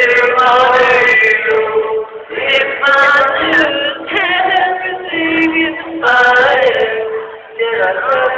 I you. fire, I